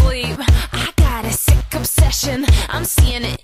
sleep. I got a sick obsession. I'm seeing it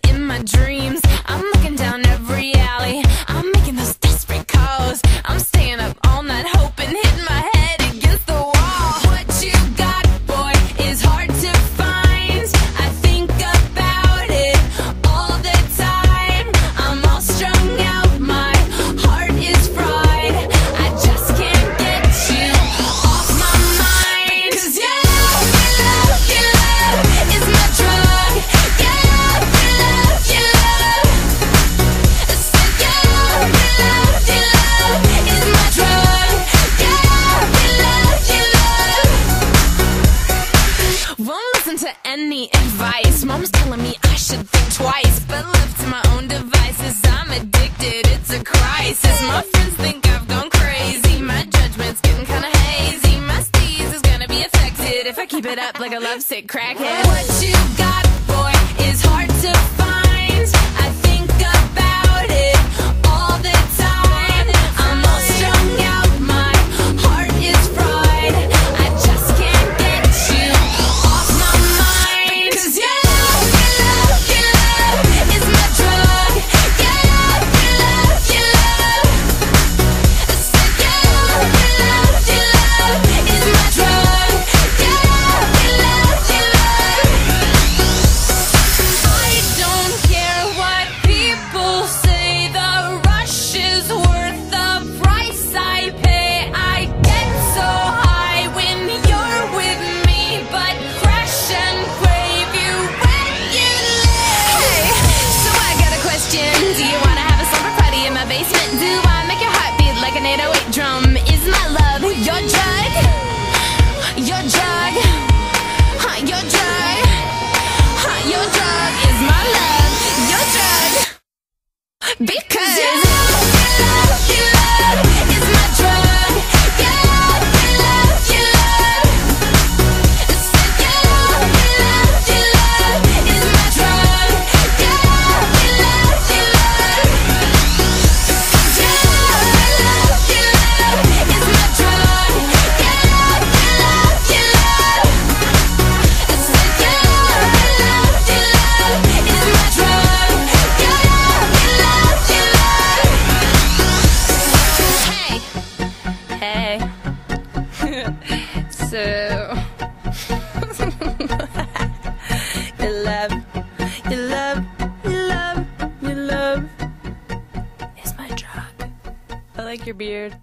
Mom's telling me I should think twice, but left to my own devices, I'm addicted. It's a crisis. My friends think I've gone crazy. My judgment's getting kinda hazy. My steez is gonna be affected if I keep it up like a lovesick crackhead. What you got, boy, is hard to find. Your drug, your drug, your drug is my love, your drug, because. like your beard.